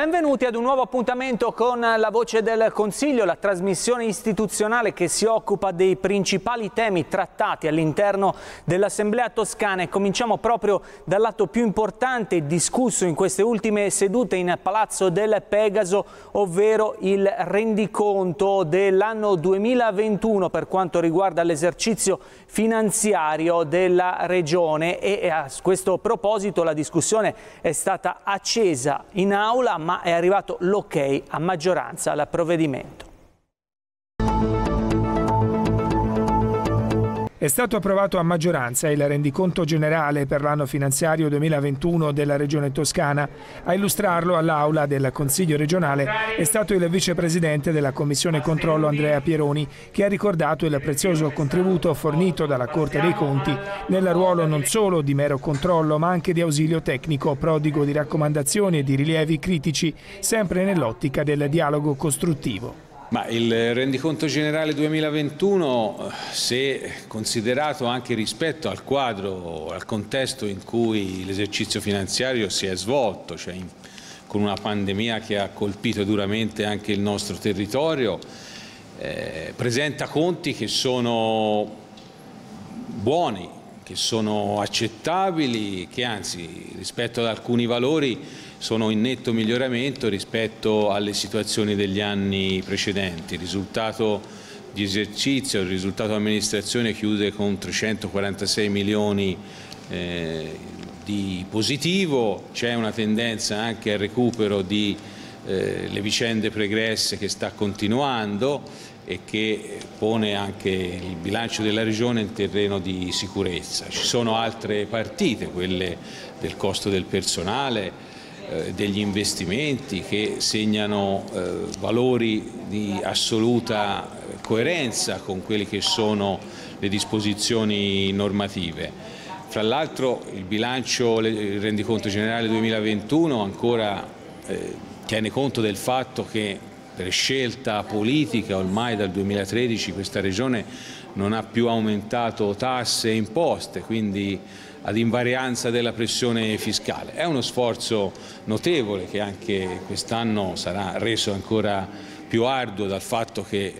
Benvenuti ad un nuovo appuntamento con la Voce del Consiglio, la trasmissione istituzionale che si occupa dei principali temi trattati all'interno dell'Assemblea toscana. E cominciamo proprio dal lato più importante discusso in queste ultime sedute in Palazzo del Pegaso, ovvero il rendiconto dell'anno 2021 per quanto riguarda l'esercizio finanziario della Regione. E a questo proposito la discussione è stata accesa in aula ma è arrivato l'ok a maggioranza al provvedimento. È stato approvato a maggioranza il rendiconto generale per l'anno finanziario 2021 della Regione Toscana. A illustrarlo all'Aula del Consiglio regionale è stato il vicepresidente della Commissione Controllo Andrea Pieroni, che ha ricordato il prezioso contributo fornito dalla Corte dei Conti nel ruolo non solo di mero controllo, ma anche di ausilio tecnico, prodigo di raccomandazioni e di rilievi critici, sempre nell'ottica del dialogo costruttivo. Ma il rendiconto generale 2021, se considerato anche rispetto al quadro, al contesto in cui l'esercizio finanziario si è svolto, cioè in, con una pandemia che ha colpito duramente anche il nostro territorio, eh, presenta conti che sono buoni, che sono accettabili, che anzi rispetto ad alcuni valori sono in netto miglioramento rispetto alle situazioni degli anni precedenti. Il risultato di esercizio, il risultato amministrazione chiude con 346 milioni eh, di positivo, c'è una tendenza anche al recupero di eh, le vicende pregresse che sta continuando e che pone anche il bilancio della Regione in terreno di sicurezza. Ci sono altre partite, quelle del costo del personale, eh, degli investimenti che segnano eh, valori di assoluta coerenza con quelle che sono le disposizioni normative. Fra l'altro il bilancio, il rendiconto generale 2021 ancora eh, tiene conto del fatto che per scelta politica ormai dal 2013 questa regione non ha più aumentato tasse e imposte, quindi ad invarianza della pressione fiscale. È uno sforzo notevole che anche quest'anno sarà reso ancora più arduo dal fatto che eh,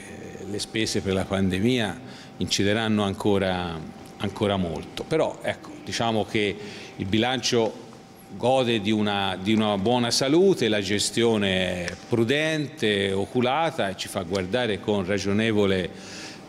le spese per la pandemia incideranno ancora, ancora molto. Però ecco, diciamo che il bilancio gode di una, di una, buona salute, la gestione è prudente, oculata e ci fa guardare con ragionevole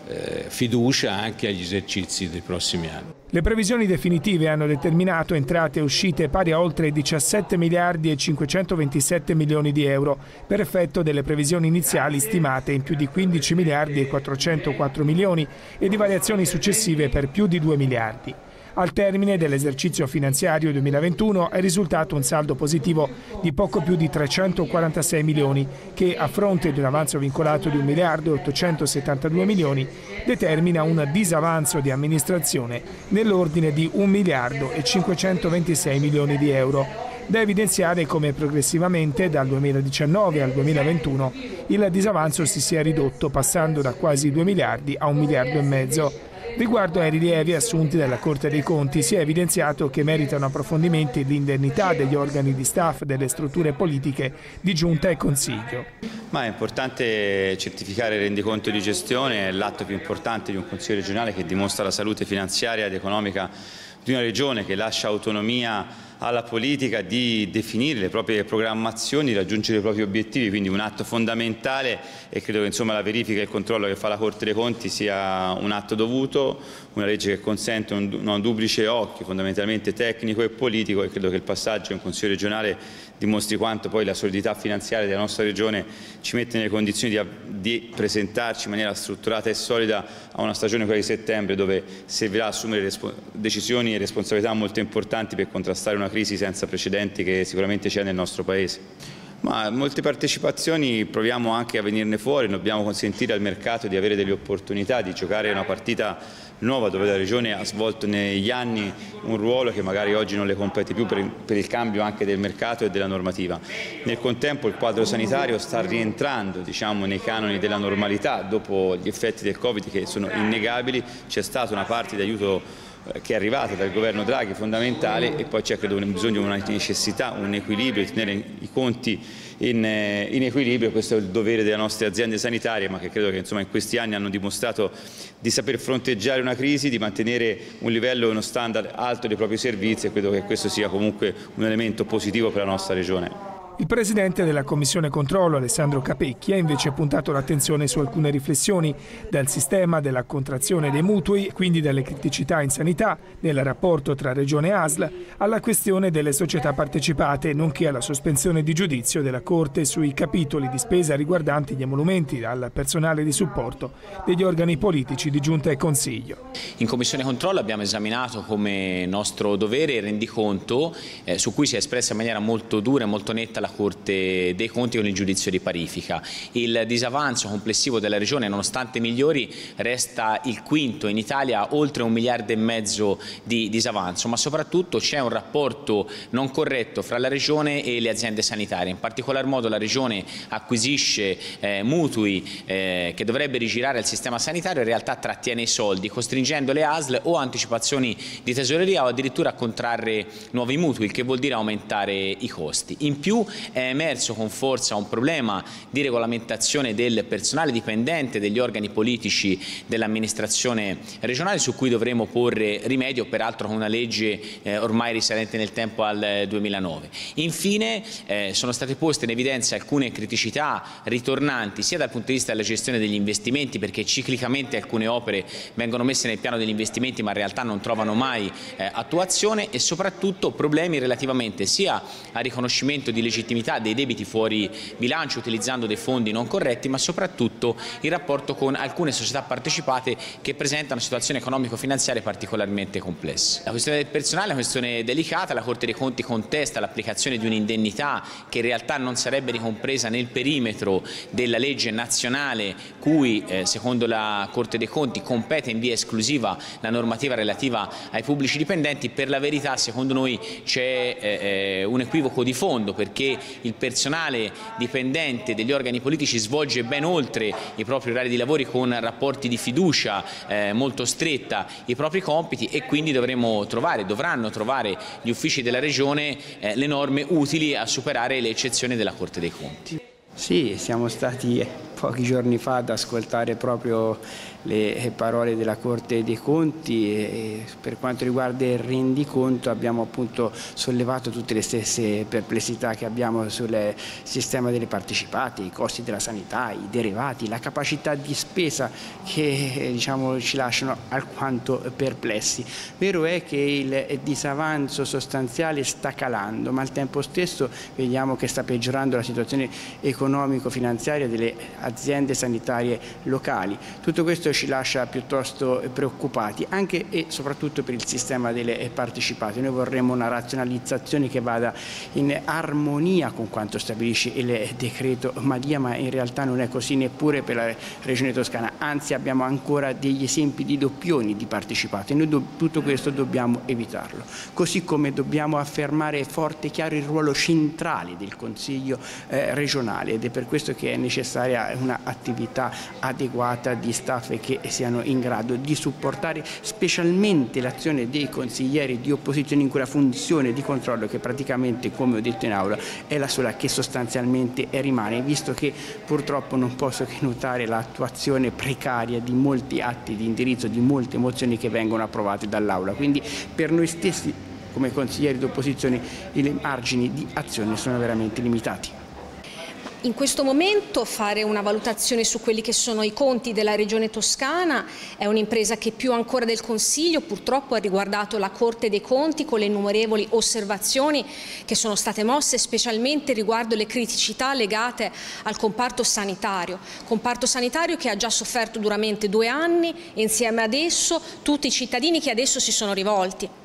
eh, fiducia anche agli esercizi dei prossimi anni. Le previsioni definitive hanno determinato entrate e uscite pari a oltre 17 miliardi e 527 milioni di euro, per effetto delle previsioni iniziali stimate in più di 15 miliardi e 404 milioni e di variazioni successive per più di 2 miliardi. Al termine dell'esercizio finanziario 2021 è risultato un saldo positivo di poco più di 346 milioni che a fronte di un avanzo vincolato di 1 miliardo e 872 milioni determina un disavanzo di amministrazione nell'ordine di 1 miliardo e 526 milioni di euro. Da evidenziare come progressivamente dal 2019 al 2021 il disavanzo si sia ridotto passando da quasi 2 miliardi a 1 miliardo e mezzo. Riguardo ai rilievi assunti dalla Corte dei Conti si è evidenziato che meritano approfondimenti l'indennità degli organi di staff delle strutture politiche di Giunta e Consiglio. Ma è importante certificare il rendiconto di gestione, è l'atto più importante di un Consiglio regionale che dimostra la salute finanziaria ed economica di una regione che lascia autonomia alla politica di definire le proprie programmazioni, raggiungere i propri obiettivi, quindi un atto fondamentale e credo che insomma, la verifica e il controllo che fa la Corte dei Conti sia un atto dovuto, una legge che consente un, un duplice occhio fondamentalmente tecnico e politico e credo che il passaggio in Consiglio regionale dimostri quanto poi la solidità finanziaria della nostra regione ci mette nelle condizioni di, di presentarci in maniera strutturata e solida a una stagione quella di settembre dove servirà assumere decisioni e responsabilità molto importanti per contrastare una crisi senza precedenti che sicuramente c'è nel nostro Paese. Ma molte partecipazioni proviamo anche a venirne fuori, dobbiamo consentire al mercato di avere delle opportunità, di giocare una partita nuova dove la Regione ha svolto negli anni un ruolo che magari oggi non le compete più per, il cambio anche del mercato e della normativa. Nel contempo il quadro sanitario sta rientrando diciamo, nei canoni della normalità dopo gli effetti del Covid che sono innegabili, c'è stata una parte di aiuto che è arrivata dal governo Draghi fondamentale e poi c'è credo un bisogno, una necessità, un equilibrio, tenere i conti in, eh, in, equilibrio, questo è il dovere delle nostre aziende sanitarie ma che credo che insomma, in questi anni hanno dimostrato di saper fronteggiare una crisi, di mantenere un livello e uno standard alto dei propri servizi e credo che questo sia comunque un elemento positivo per la nostra Regione. Il presidente della Commissione Controllo, Alessandro Capecchi, ha invece puntato l'attenzione su alcune riflessioni dal sistema della contrazione dei mutui, quindi dalle criticità in sanità, nel rapporto tra Regione e ASL, alla questione delle società partecipate, nonché alla sospensione di giudizio della Corte sui capitoli di spesa riguardanti gli emolumenti al personale di supporto degli organi politici di Giunta e Consiglio. In Commissione Controllo abbiamo esaminato come nostro dovere il rendiconto eh, su cui si è espressa in maniera molto dura e molto netta la Corte dei Conti con il giudizio di parifica. Il disavanzo complessivo della Regione, nonostante migliori, resta il quinto in Italia, oltre un miliardo e mezzo di disavanzo, ma soprattutto c'è un rapporto non corretto fra la Regione e le aziende sanitarie. In particolar modo la Regione acquisisce eh, mutui eh, che dovrebbe rigirare il sistema sanitario, in realtà trattiene i soldi, costringendo le ASL o anticipazioni di tesoreria o addirittura a contrarre nuovi mutui, il che vuol dire aumentare i costi. In più è emerso con forza un problema di regolamentazione del personale dipendente degli organi politici dell'amministrazione regionale su cui dovremo porre rimedio, peraltro con una legge eh, ormai risalente nel tempo al 2009. Infine eh, sono state poste in evidenza alcune criticità ritornanti sia dal punto di vista della gestione degli investimenti perché ciclicamente alcune opere vengono messe nel piano degli investimenti ma in realtà non trovano mai eh, attuazione e soprattutto problemi relativamente sia al riconoscimento di legittimità legittimità dei debiti fuori bilancio utilizzando dei fondi non corretti, ma soprattutto il rapporto con alcune società partecipate che presentano situazioni economico-finanziarie particolarmente complesse. La questione del personale è una questione delicata, la Corte dei Conti contesta l'applicazione di un'indennità che in realtà non sarebbe ricompresa nel perimetro della legge nazionale cui eh, secondo la Corte dei Conti compete in via esclusiva la normativa relativa ai pubblici dipendenti, per la verità secondo noi c'è eh, eh un equivoco di fondo perché il personale dipendente degli organi politici svolge ben oltre i propri orari di lavori con rapporti di fiducia eh, molto stretta i propri compiti e quindi dovremo trovare, dovranno trovare gli uffici della Regione eh, le norme utili a superare le eccezioni della Corte dei Conti. Sì, siamo stati pochi giorni fa ad ascoltare proprio le parole della Corte dei Conti e per quanto riguarda il rendiconto abbiamo appunto sollevato tutte le stesse perplessità che abbiamo sul sistema delle partecipate, i costi della sanità, i derivati, la capacità di spesa che diciamo, ci lasciano alquanto perplessi. Vero è che il disavanzo sostanziale sta calando ma al tempo stesso vediamo che sta peggiorando la situazione economico-finanziaria delle aziende sanitarie locali. Tutto questo ci lascia piuttosto preoccupati, anche e soprattutto per il sistema delle partecipate. Noi vorremmo una razionalizzazione che vada in armonia con quanto stabilisce il decreto Madia, ma in realtà non è così neppure per la Regione Toscana, anzi abbiamo ancora degli esempi di doppioni di partecipate. Noi tutto questo dobbiamo evitarlo, così come dobbiamo affermare forte e chiaro il ruolo centrale del Consiglio eh, regionale ed è per questo che è necessaria un'attività adeguata di staff che siano in grado di supportare specialmente l'azione dei consiglieri di opposizione in cui la funzione di controllo che praticamente come ho detto in aula è la sola che sostanzialmente rimane visto che purtroppo non posso che notare l'attuazione precaria di molti atti di indirizzo, di molte mozioni che vengono approvate dall'aula. Quindi per noi stessi come consiglieri di opposizione i margini di azione sono veramente limitati in questo momento fare una valutazione su quelli che sono i conti della Regione Toscana. È un'impresa che più ancora del Consiglio purtroppo ha riguardato la Corte dei Conti con le innumerevoli osservazioni che sono state mosse specialmente riguardo le criticità legate al comparto sanitario, comparto sanitario che ha già sofferto duramente due anni e insieme ad esso tutti i cittadini che adesso si sono rivolti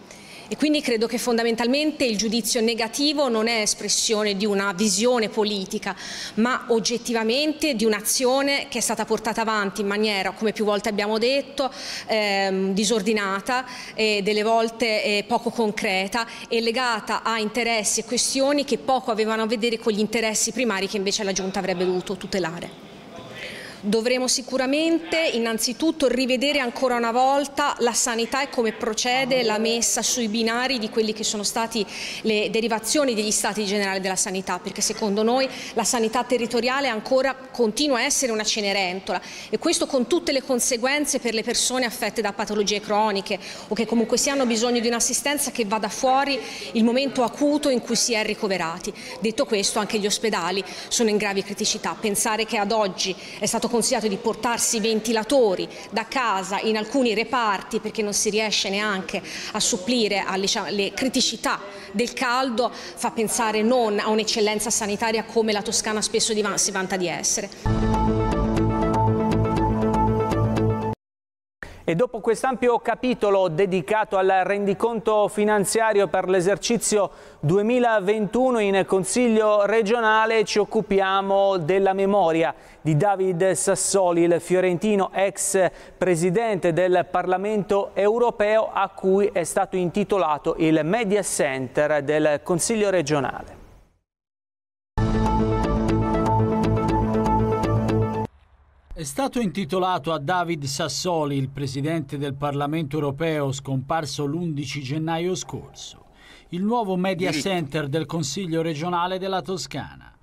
e quindi credo che fondamentalmente il giudizio negativo non è espressione di una visione politica, ma oggettivamente di un'azione che è stata portata avanti in maniera, come più volte abbiamo detto, ehm, disordinata e delle volte eh, poco concreta e legata a interessi e questioni che poco avevano a vedere con gli interessi primari che invece la Giunta avrebbe dovuto tutelare. Dovremo sicuramente innanzitutto rivedere ancora una volta la sanità e come procede la messa sui binari di quelli che sono stati le derivazioni degli stati generali della sanità, perché secondo noi la sanità territoriale ancora continua a essere una cenerentola e questo con tutte le conseguenze per le persone affette da patologie croniche o che comunque si hanno bisogno di un'assistenza che vada fuori il momento acuto in cui si è ricoverati. Detto questo anche gli ospedali sono in gravi criticità. Pensare che ad oggi è stato consigliato di portarsi ventilatori da casa in alcuni reparti perché non si riesce neanche a supplire alle diciamo, criticità del caldo fa pensare non a un'eccellenza sanitaria come la Toscana spesso si vanta di essere. E dopo quest'ampio capitolo dedicato al rendiconto finanziario per l'esercizio 2021 in Consiglio regionale ci occupiamo della memoria di David Sassoli, il fiorentino ex presidente del Parlamento europeo a cui è stato intitolato il Media Center del Consiglio regionale. È stato intitolato a David Sassoli, il presidente del Parlamento europeo scomparso l'11 gennaio scorso, il nuovo media center del Consiglio regionale della Toscana.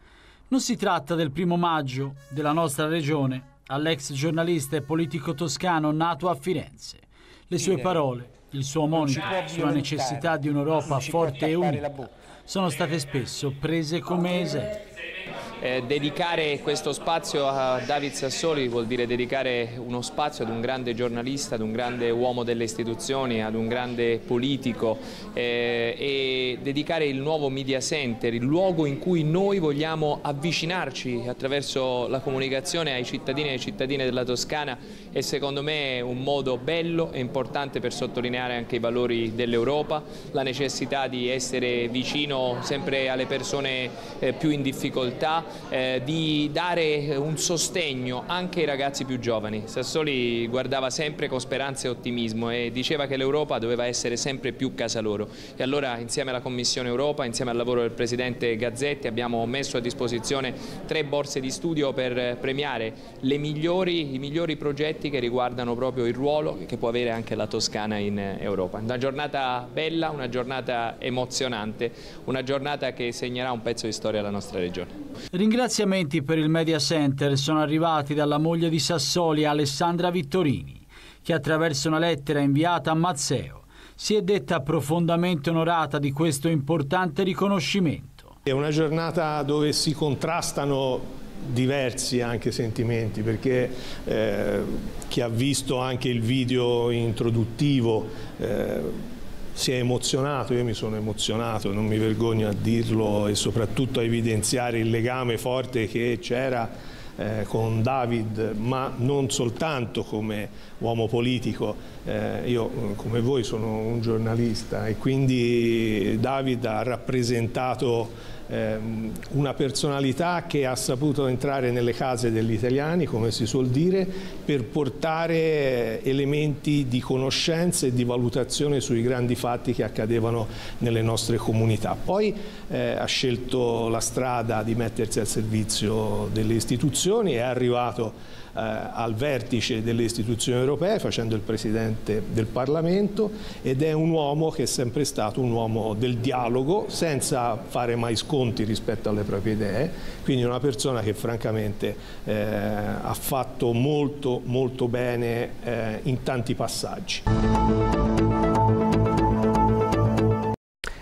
Non si tratta del primo maggio della nostra regione, all'ex giornalista e politico toscano nato a Firenze. Le sue parole, il suo monito sulla necessità di un'Europa forte e unita, sono state spesso prese come esempio. Eh, dedicare questo spazio a David Sassoli vuol dire dedicare uno spazio ad un grande giornalista, ad un grande uomo delle istituzioni, ad un grande politico eh, e dedicare il nuovo media center, il luogo in cui noi vogliamo avvicinarci attraverso la comunicazione ai cittadini e alle cittadine della Toscana è secondo me un modo bello e importante per sottolineare anche i valori dell'Europa, la necessità di essere vicino sempre alle persone eh, più in difficoltà, eh, di dare un sostegno anche ai ragazzi più giovani. Sassoli guardava sempre con speranza e ottimismo e diceva che l'Europa doveva essere sempre più casa loro. E allora insieme alla Commissione Europa, insieme al lavoro del Presidente Gazzetti abbiamo messo a disposizione tre borse di studio per premiare migliori, i migliori progetti che riguardano proprio il ruolo che può avere anche la Toscana in Europa. Una giornata bella, una giornata emozionante, una giornata che segnerà un pezzo di storia alla nostra regione. Ringraziamenti per il Media Center sono arrivati dalla moglie di Sassoli, Alessandra Vittorini, che attraverso una lettera inviata a Mazzeo si è detta profondamente onorata di questo importante riconoscimento. È una giornata dove si contrastano diversi anche sentimenti perché eh, chi ha visto anche il video introduttivo eh, si è emozionato, io mi sono emozionato, non mi vergogno a dirlo e soprattutto a evidenziare il legame forte che c'era eh, con David, ma non soltanto come uomo politico, eh, io come voi sono un giornalista e quindi David ha rappresentato ehm, una personalità che ha saputo entrare nelle case degli italiani, come si suol dire, per portare elementi di conoscenza e di valutazione sui grandi fatti che accadevano nelle nostre comunità. Poi eh, ha scelto la strada di mettersi al servizio delle istituzioni, è arrivato eh, al vertice delle istituzioni europee facendo il Presidente del Parlamento ed è un uomo che è sempre stato un uomo del dialogo senza fare mai sconti rispetto alle proprie idee, quindi una persona che francamente eh, ha fatto molto molto bene eh, in tanti passaggi.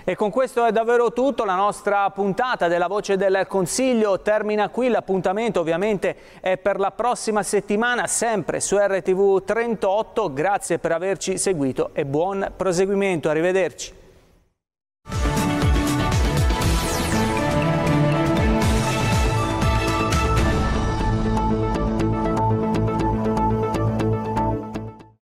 E con questo è davvero tutto, la nostra puntata della Voce del Consiglio termina qui, l'appuntamento ovviamente è per la prossima settimana, sempre su RTV 38, grazie per averci seguito e buon proseguimento, arrivederci.